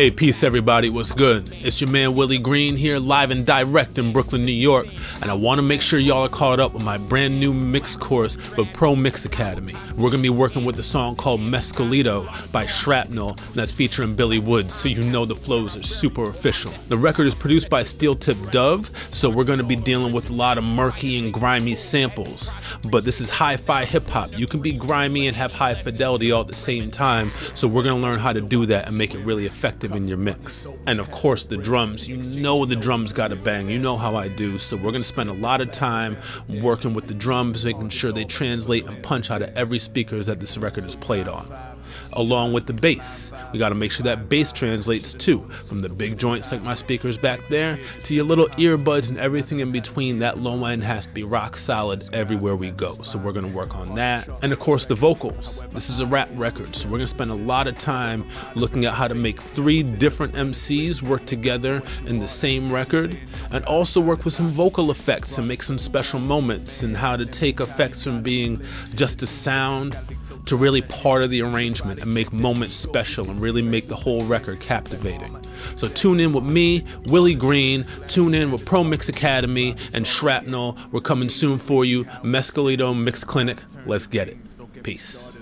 Hey, peace everybody, what's good? It's your man Willie Green here, live and direct in Brooklyn, New York, and I want to make sure y'all are caught up with my brand new mix course with Pro Mix Academy. We're going to be working with a song called Mescalito by ShrapKnel that's featuring Billy Woods, so you know the flows are super official. The record is produced by Steel Tipped Dove, so we're going to be dealing with a lot of murky and grimy samples, but this is hi-fi hip-hop. You can be grimy and have high fidelity all at the same time, so we're going to learn how to do that and make it really effective in your mix. And of course, the drums. You know the drums got to bang. You know how I do. So we're going to spend a lot of time working with the drums, making sure they translate and punch out of every speakers that this record is played on along with the bass. We got to make sure that bass translates too, from the big joints like my speakers back there to your little earbuds and everything in between. That low end has to be rock solid everywhere we go. So we're to work on that. And of course, the vocals. This is a rap record, so we're to spend a lot of time looking at how to make three different MCs work together in the same record and also work with some vocal effects and make some special moments and how to take effects from being just a sound to really part of the arrangement and make moments special and really make the whole record captivating. So tune in with me, Willie Green, tune in with Pro Mix Academy and ShrapKnel. We're coming soon for you. Mescalito Mix Clinic. Let's get it. Peace.